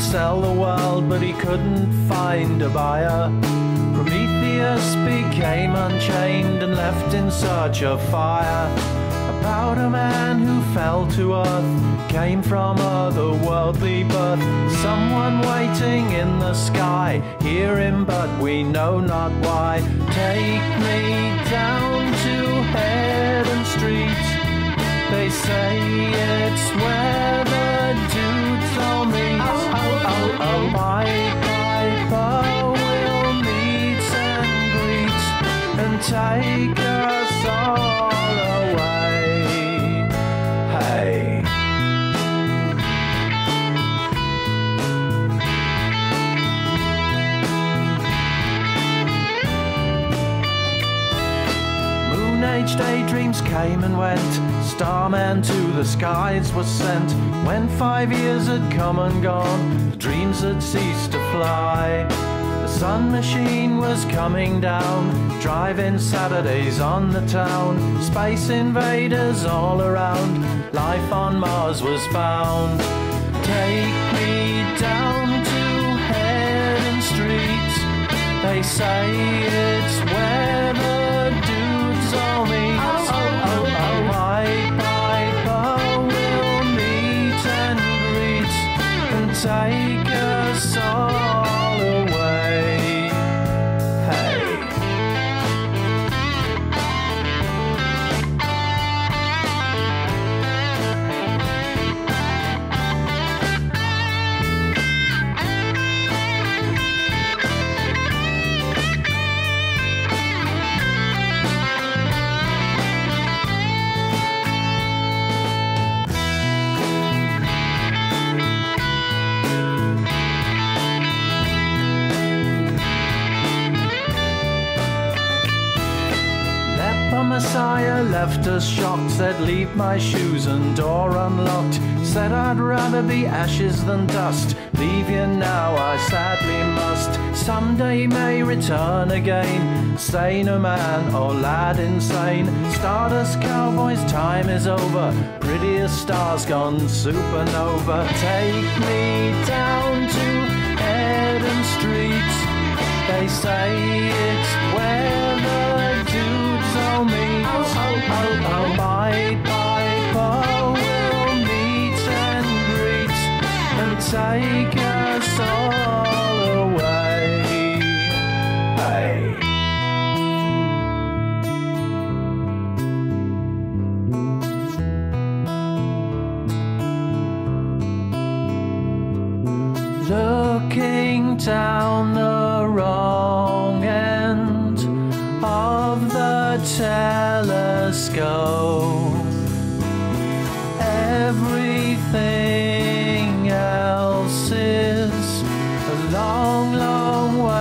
sell the world, but he couldn't find a buyer. Prometheus became unchained and left in search of fire. About a man who fell to earth, came from otherworldly birth. Someone waiting in the sky, hear him, but we know not why. Take me down to Heddon Street. They say it's where take us all away. Hey. Moon age daydreams came and went. Starman to the skies was sent. When five years had come and gone, the dreams had ceased to fly. Sun machine was coming down, driving Saturdays on the town. Space invaders all around, life on Mars was found. Take me down to Heddon Street. They say Messiah left us shocked, said leave my shoes and door unlocked. Said I'd rather be ashes than dust. Leave you now, I sadly must. Someday may return again. No man or lad insane. Stardust cowboys, time is over. Prettiest stars gone supernova. Take me down to Heddon Street. They say it's take us all away. Hey. Looking down the wrong end of the telescope. Everything long, long way